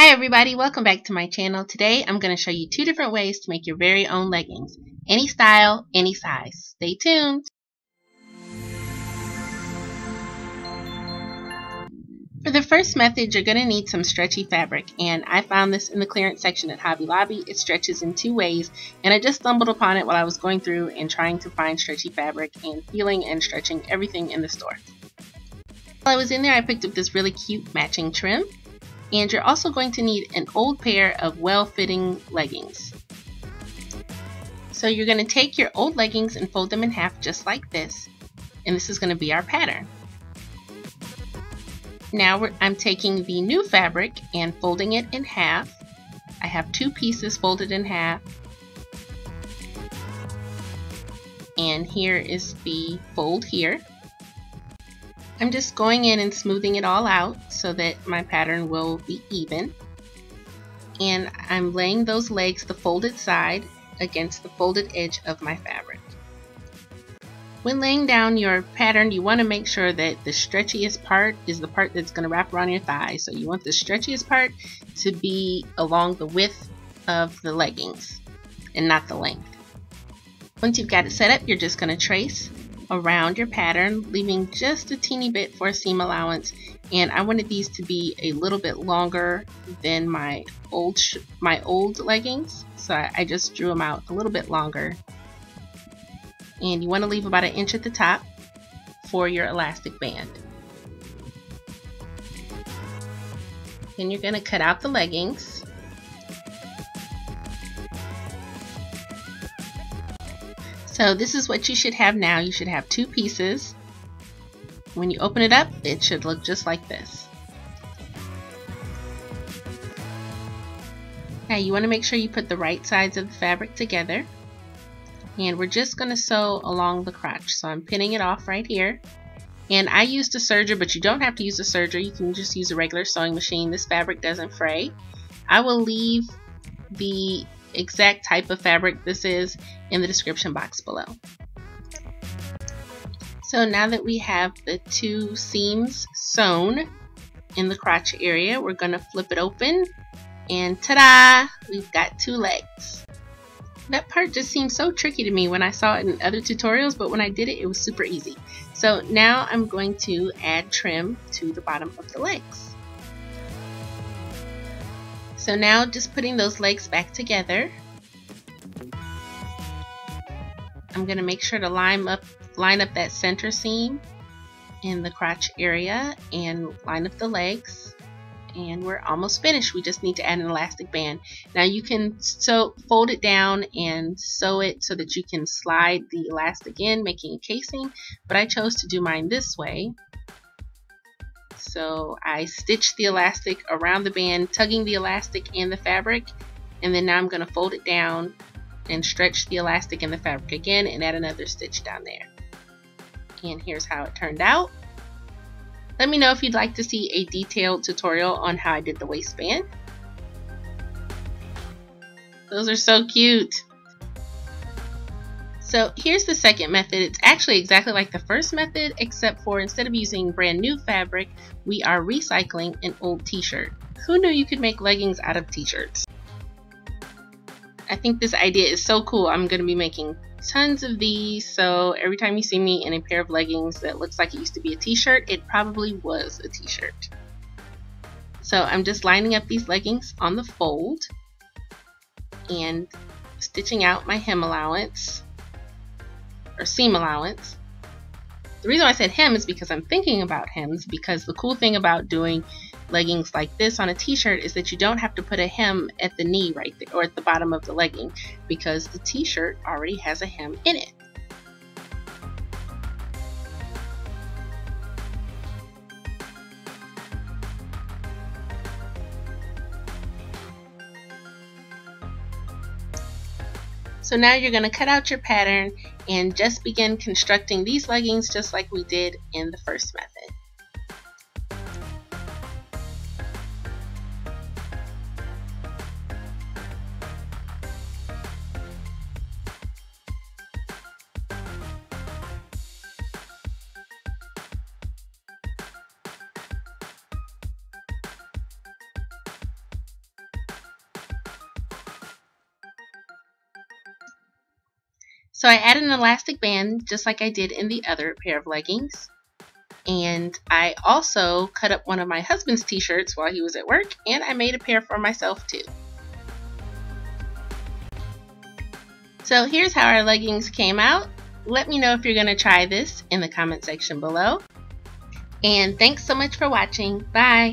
Hi everybody, welcome back to my channel. Today I'm going to show you two different ways to make your very own leggings. Any style, any size. Stay tuned. For the first method, you're going to need some stretchy fabric, and I found this in the clearance section at Hobby Lobby. It stretches in two ways, and I just stumbled upon it while I was going through and trying to find stretchy fabric and feeling and stretching everything in the store. While I was in there, I picked up this really cute matching trim, and you're also going to need an old pair of well-fitting leggings. So you're going to take your old leggings and fold them in half just like this. And this is going to be our pattern. Now I'm taking the new fabric and folding it in half. I have two pieces folded in half. And here is the fold here. I'm just going in and smoothing it all out so that my pattern will be even. And I'm laying those legs, the folded side, against the folded edge of my fabric. When laying down your pattern, you want to make sure that the stretchiest part is the part that's going to wrap around your thigh. So you want the stretchiest part to be along the width of the leggings and not the length. Once you've got it set up, you're just going to trace around your pattern, leaving just a teeny bit for a seam allowance. And I wanted these to be a little bit longer than my old my old leggings, so I, I just drew them out a little bit longer. And you want to leave about an inch at the top for your elastic band. Then you're going to cut out the leggings. So this is what you should have now. You should have two pieces. When you open it up, it should look just like this. Now you want to make sure you put the right sides of the fabric together. And we're just going to sew along the crotch. So I'm pinning it off right here. And I used a serger, but you don't have to use a serger. You can just use a regular sewing machine. This fabric doesn't fray. I will leave the exact type of fabric this is in the description box below. So now that we have the two seams sewn in the crotch area, we're going to flip it open and ta-da! We've got two legs. That part just seemed so tricky to me when I saw it in other tutorials, but when I did it, it was super easy. So now I'm going to add trim to the bottom of the legs. So now just putting those legs back together. I'm going to make sure to line up, line up that center seam in the crotch area and line up the legs. And we're almost finished. We just need to add an elastic band. Now you can sew fold it down and sew it so that you can slide the elastic in making a casing but I chose to do mine this way so I stitched the elastic around the band, tugging the elastic in the fabric, and then now I'm going to fold it down and stretch the elastic in the fabric again and add another stitch down there. And here's how it turned out. Let me know if you'd like to see a detailed tutorial on how I did the waistband. Those are so cute. So here's the second method. It's actually exactly like the first method, except for instead of using brand new fabric, we are recycling an old t-shirt. Who knew you could make leggings out of t-shirts? I think this idea is so cool. I'm going to be making tons of these, so every time you see me in a pair of leggings that looks like it used to be a t-shirt, it probably was a t-shirt. So I'm just lining up these leggings on the fold and stitching out my hem allowance or seam allowance. The reason I said hem is because I'm thinking about hems because the cool thing about doing leggings like this on a t-shirt is that you don't have to put a hem at the knee right there or at the bottom of the legging because the t-shirt already has a hem in it. So now you're going to cut out your pattern and just begin constructing these leggings just like we did in the first method. So I added an elastic band just like I did in the other pair of leggings. And I also cut up one of my husband's t-shirts while he was at work and I made a pair for myself too. So here's how our leggings came out. Let me know if you're going to try this in the comment section below. And thanks so much for watching. Bye!